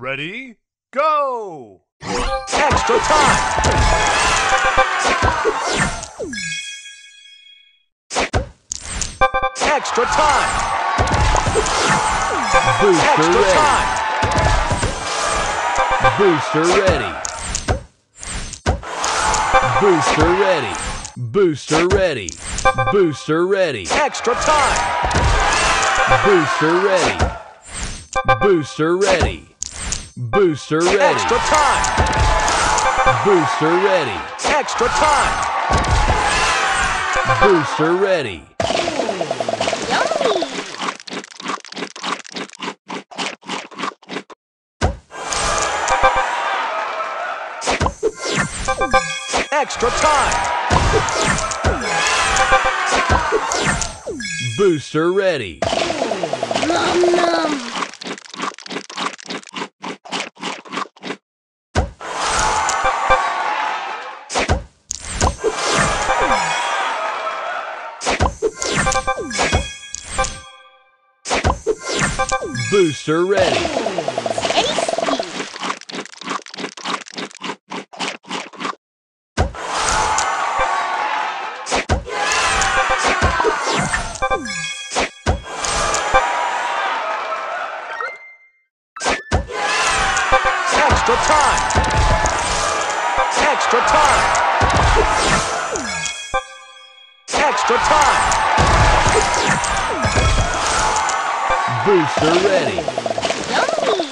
Ready? Go! Extra time! Extra time! Booster Extra ready. time! Booster ready. Booster ready. Booster ready. Booster ready. Extra time! Booster ready. Booster ready. Booster ready. Extra time! Booster ready. Extra time! Booster ready. Yummy! Extra time! Booster ready. Nom nom! Booster ready. Extra time! Extra time! Extra time! Booster ready. Yummy!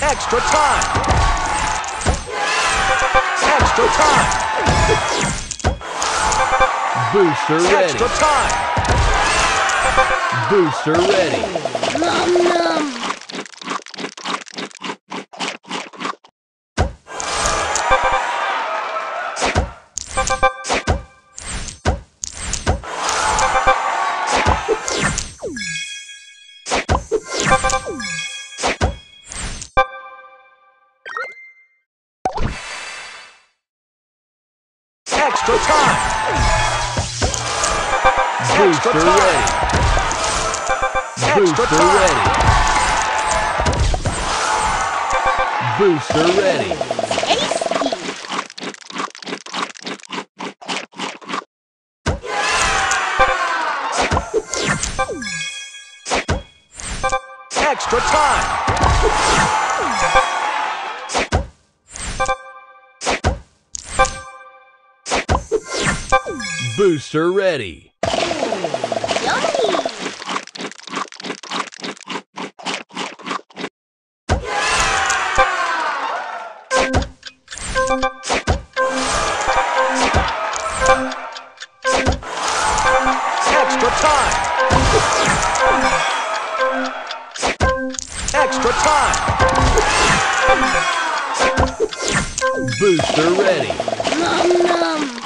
Extra time! Extra time! Booster ready. Extra time! Booster ready. Nom nom! Extra time! Booster time. ready. Extra Booster time! ready. Booster ready. Extra time! Booster ready. Extra time! Extra time! Booster ready. Nom nom!